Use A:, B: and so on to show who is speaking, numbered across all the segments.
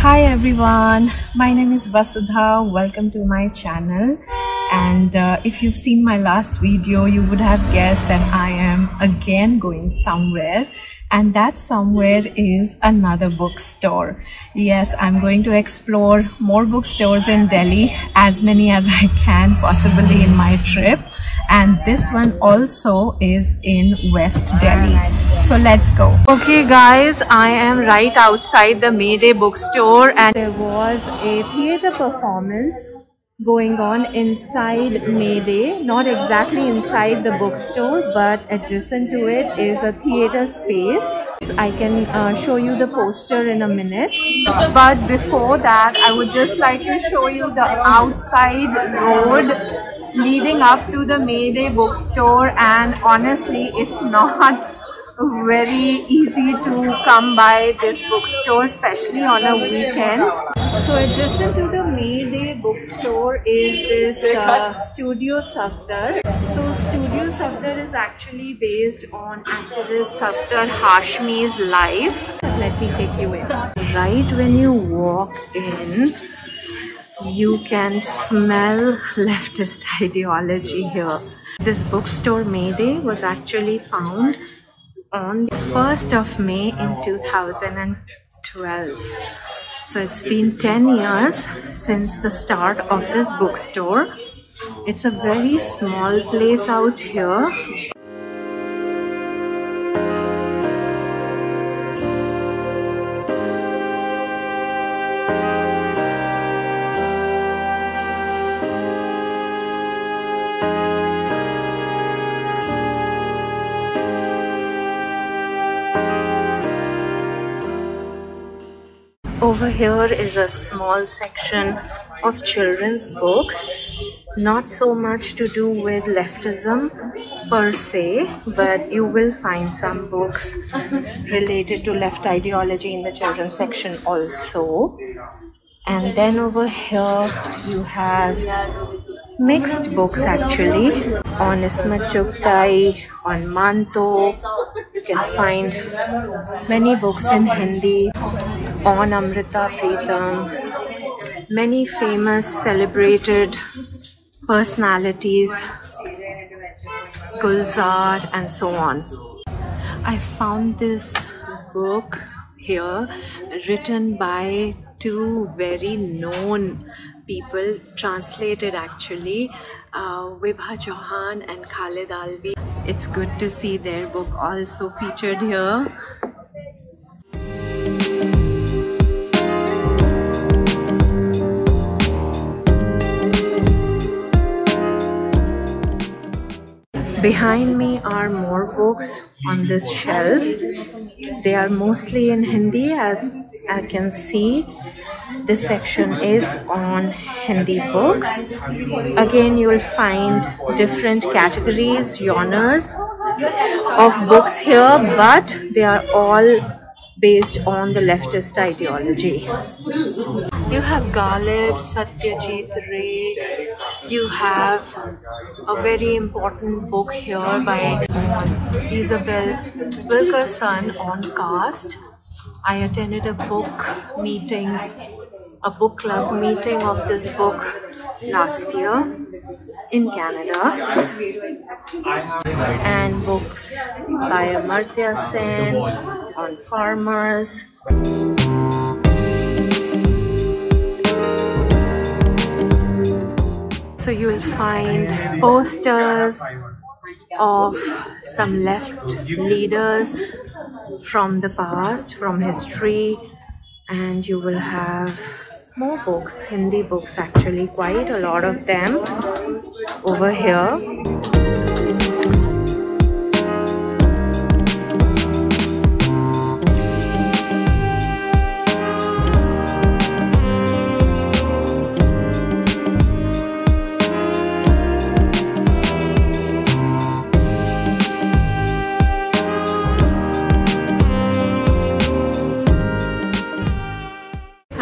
A: Hi everyone, my name is Vasudha. Welcome to my channel. And uh, if you've seen my last video, you would have guessed that I am again going somewhere. And that somewhere is another bookstore. Yes, I'm going to explore more bookstores in Delhi, as many as I can possibly in my trip. And this one also is in West Delhi. So let's go. Okay guys, I am right outside the Mayday bookstore and there was a theater performance going on inside Mayday. Not exactly inside the bookstore but adjacent to it is a theater space. I can uh, show you the poster in a minute. But before that, I would just like to show you the outside road leading up to the Mayday bookstore and honestly it's not very easy to come by this bookstore especially on a weekend. So adjacent to the Mayday bookstore is this uh, Studio Safdar. So Studio Safdar is actually based on activist Safdar Hashmi's life. Let me take you in. Right when you walk in you can smell leftist ideology here this bookstore Mayday was actually found on the 1st of May in 2012. So it's been 10 years since the start of this bookstore. It's a very small place out here. Over here is a small section of children's books. Not so much to do with leftism per se, but you will find some books related to left ideology in the children's section also. And then over here you have mixed books actually on Ismat on Manto. You can find many books in Hindi on Amrita Pritam, many famous celebrated personalities, Gulzar, and so on. I found this book here written by two very known people, translated actually, uh, Vibha Chauhan and Khalid Alvi. It's good to see their book also featured here. Behind me are more books on this shelf. They are mostly in Hindi as I can see. This section is on Hindi books. Again, you will find different categories, genres of books here, but they are all based on the leftist ideology. You have Ghalib, Satyajit Ray, you have a very important book here by Isabel Wilkerson on caste. I attended a book meeting, a book club meeting of this book last year in Canada and books by Amartya Sen on farmers. So you will find posters of some left leaders from the past, from history, and you will have more books, Hindi books actually, quite a lot of them over here.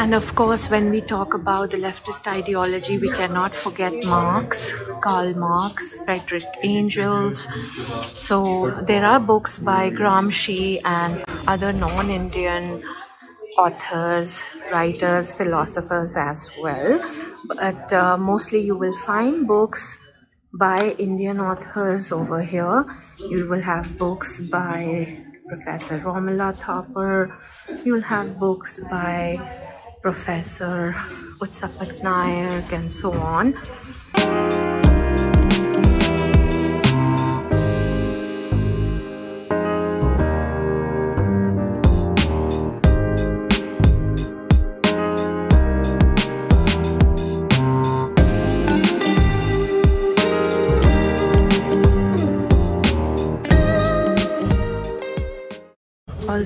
A: And of course, when we talk about the leftist ideology, we cannot forget Marx, Karl Marx, Frederick Engels. So there are books by Gramsci and other non-Indian authors, writers, philosophers as well. But uh, mostly you will find books by Indian authors over here. You will have books by Professor Romila Thapar. You will have books by Professor Utsa Patnaik and so on.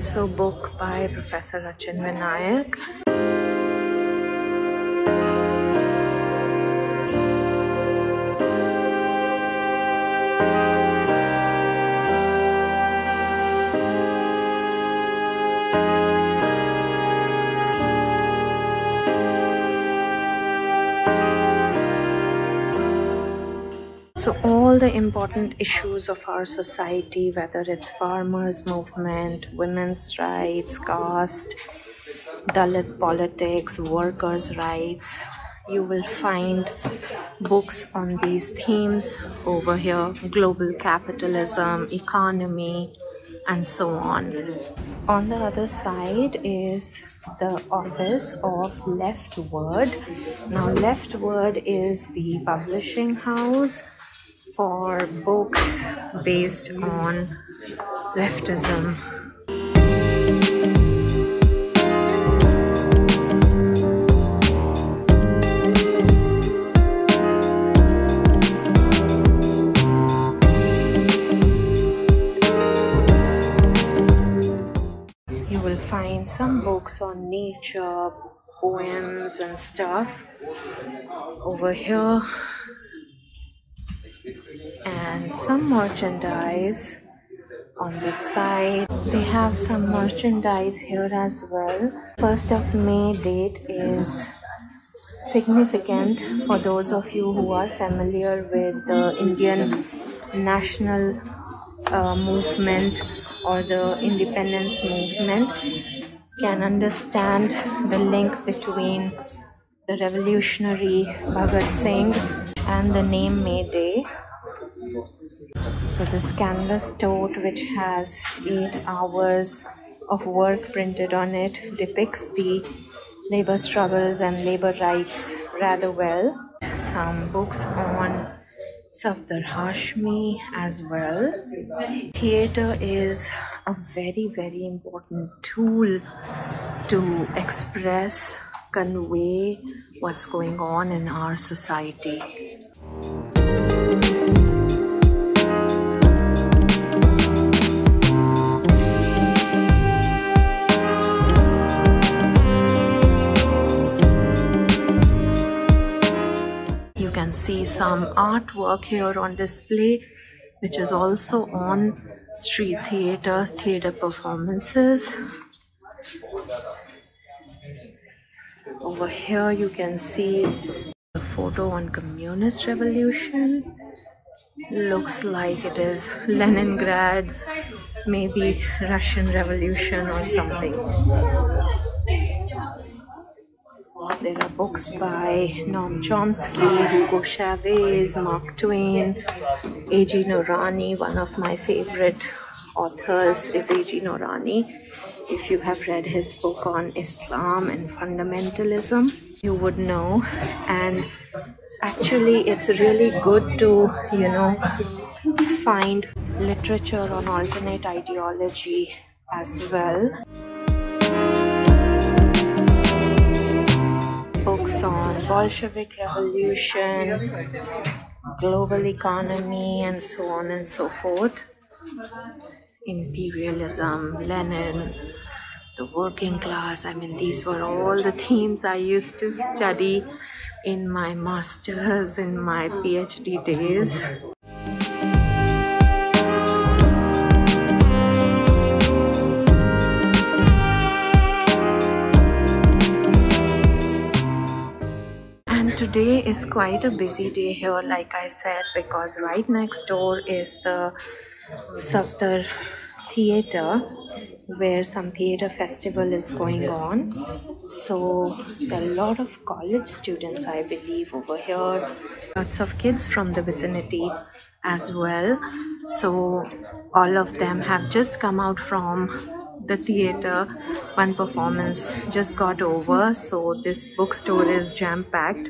A: also book by Professor Rachin Vinayak. So all the important issues of our society, whether it's farmers movement, women's rights, caste, Dalit politics, workers' rights, you will find books on these themes over here global capitalism economy and so on. On the other side is the office of leftword now leftword is the publishing house for books based on leftism. You will find some books on nature, poems, and stuff over here and some merchandise on this side. They have some merchandise here as well. First of may date is significant for those of you who are familiar with the indian national uh, movement or the independence movement. Can understand the link between the revolutionary Bhagat Singh and the name May Day so this canvas tote which has 8 hours of work printed on it depicts the labor struggles and labor rights rather well. Some books on Safdar Hashmi as well. Theatre is a very very important tool to express, convey what's going on in our society. You can see some artwork here on display which is also on street theater theater performances over here you can see a photo on communist revolution looks like it is leningrad maybe russian revolution or something there are books by Noam Chomsky, Hugo Chavez, Mark Twain, A.G. Noorani. One of my favorite authors is A.G. Noorani. If you have read his book on Islam and fundamentalism, you would know. And actually, it's really good to, you know, find literature on alternate ideology as well. Books on Bolshevik revolution, global economy, and so on and so forth. Imperialism, Lenin, the working class. I mean, these were all the themes I used to study in my master's, in my PhD days. And today is quite a busy day here like I said because right next door is the Safdar Theatre where some theater festival is going on. So there are a lot of college students i believe over here. Lots of kids from the vicinity as well. So all of them have just come out from the theater one performance just got over. So this bookstore is jam packed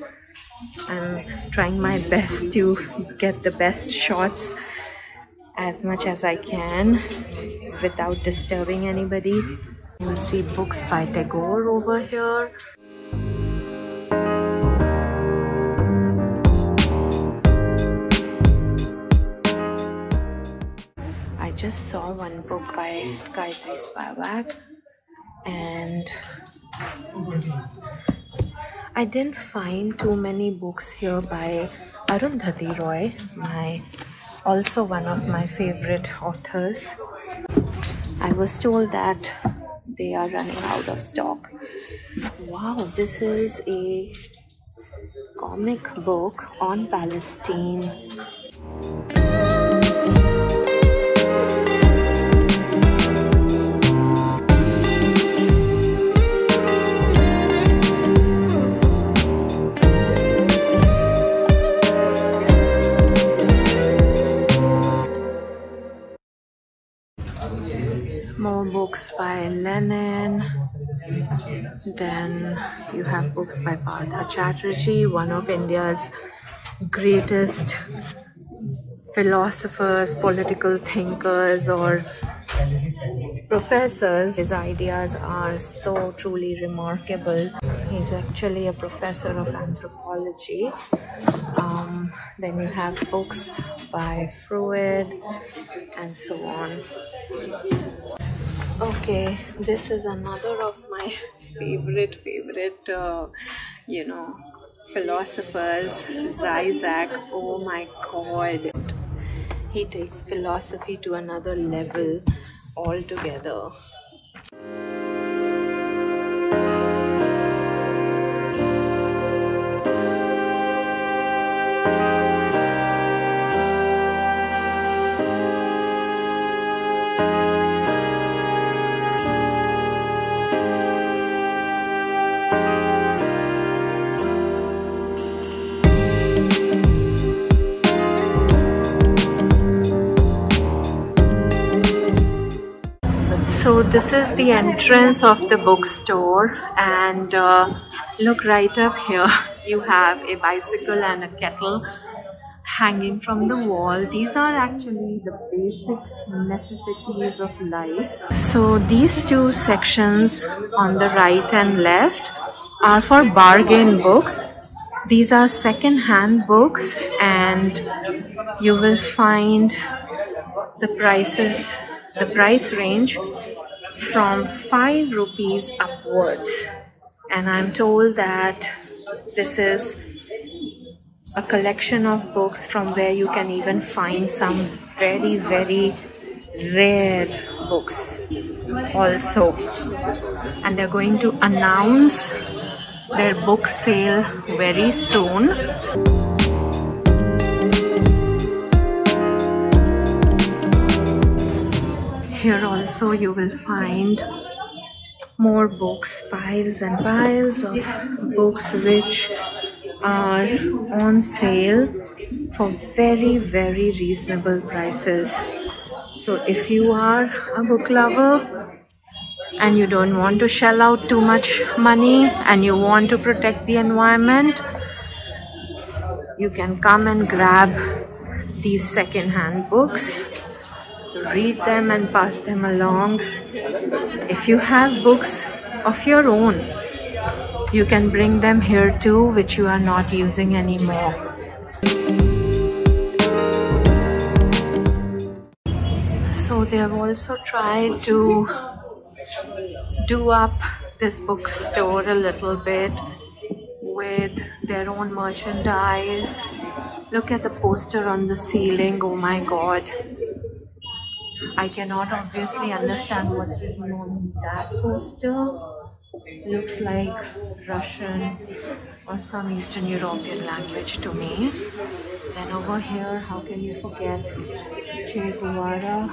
A: i'm trying my best to get the best shots as much as i can without disturbing anybody. You'll see books by tagore over here. I just saw one book by Gayatri Spivak and I didn't find too many books here by Arundhati Roy, my also one of my favorite authors. I was told that they are running out of stock. Wow, this is a comic book on Palestine. By Lenin. Then you have books by Partha Chatterjee, one of India's greatest philosophers, political thinkers, or professors. His ideas are so truly remarkable. He's actually a professor of anthropology. Um, then you have books by Freud and so on. Okay, this is another of my favorite, favorite, uh, you know, philosophers, Zizek. Oh my god. He takes philosophy to another level altogether. This is the entrance of the bookstore and uh, look right up here. You have a bicycle and a kettle hanging from the wall. These are actually the basic necessities of life. So these two sections on the right and left are for bargain books. These are second hand books and you will find the prices the price range from 5 rupees upwards. And I'm told that this is a collection of books from where you can even find some very very rare books also. And they're going to announce their book sale very soon here also you will find more books piles and piles of books which are on sale for very very reasonable prices. So if you are a book lover and you don't want to shell out too much money and you want to protect the environment you can come and grab these second-hand books read them and pass them along. If you have books of your own, you can bring them here too, which you are not using anymore. So they have also tried to do up this bookstore a little bit with their own merchandise. Look at the poster on the ceiling, oh my god. I cannot obviously understand what's written on that poster. Looks like Russian or some Eastern European language to me. Then over here, how can you forget Che Guevara?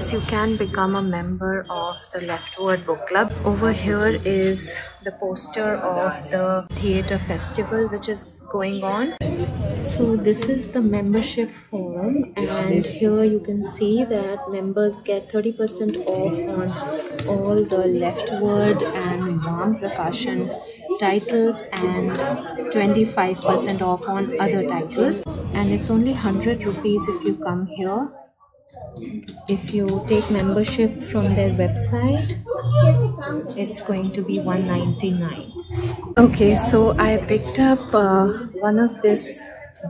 A: Guys you can become a member of the leftword book club. Over here is the poster of the theater festival which is going on. So this is the membership form and here you can see that members get 30% off on all the leftword and Vam Prakashan titles and 25% off on other titles. And it's only 100 rupees if you come here if you take membership from their website it's going to be 199 okay so i picked up uh, one of this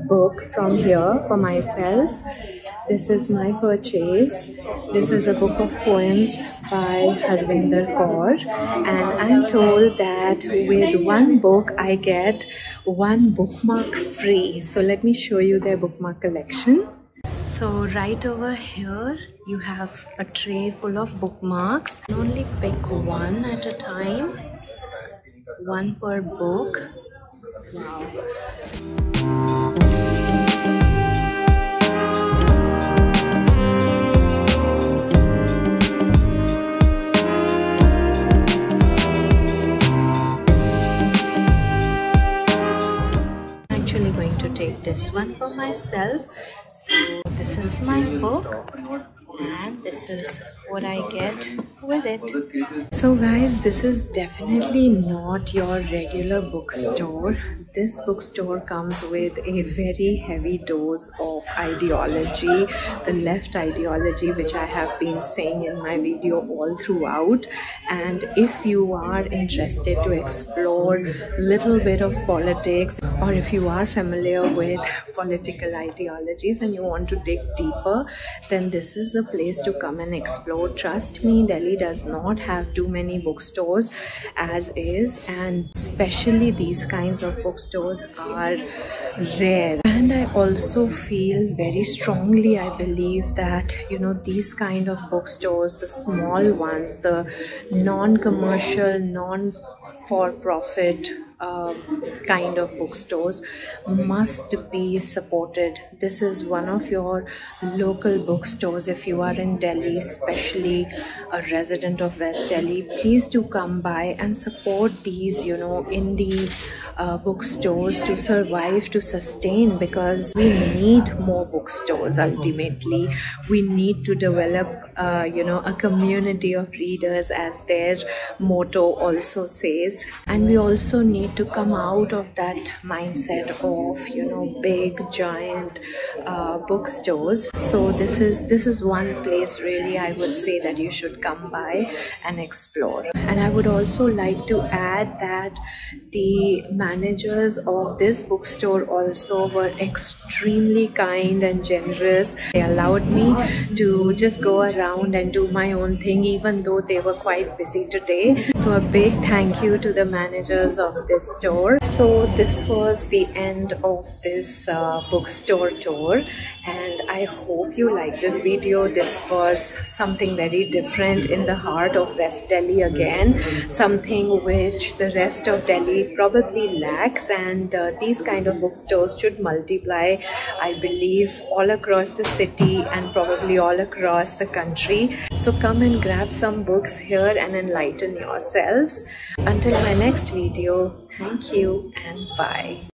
A: book from here for myself. This is my purchase. This is a book of poems by harvinder kaur. And i'm told that with one book i get one bookmark free. So let me show you their bookmark collection so right over here you have a tray full of bookmarks. You only pick one at a time. One per book. Wow. Actually going to take this one for myself so this is my book and this is what I get with it. So guys, this is definitely not your regular bookstore. This bookstore comes with a very heavy dose of ideology, the left ideology which I have been saying in my video all throughout. And if you are interested to explore little bit of politics or if you are familiar with political ideologies and you want to dig deeper, then this is the place to come and explore. Trust me, Delhi does not have too many bookstores as is, and especially these kinds of bookstores are rare. And I also feel very strongly, I believe that you know, these kind of bookstores, the small ones, the non commercial, non for profit uh, kind of bookstores must be supported. This is one of your local bookstores. If you are in Delhi, especially a resident of West Delhi, please do come by and support these, you know, indie uh, bookstores to survive, to sustain because we need more bookstores ultimately. We need to develop, uh, you know, a community of readers as their motto also says. And we also need need to come out of that mindset of you know big giant uh, bookstores. So this is this is one place really i would say that you should come by and explore and i would also like to add that the managers of this bookstore also were extremely kind and generous. They allowed me to just go around and do my own thing even though they were quite busy today. So a big thank you to the managers of this store. So this was the end of this uh, bookstore tour. And i hope you like this video. This was something very different in the heart of west delhi again something which the rest of delhi probably lacks and uh, these kind of bookstores should multiply i believe all across the city and probably all across the country so come and grab some books here and enlighten yourselves until my next video Thank you and bye.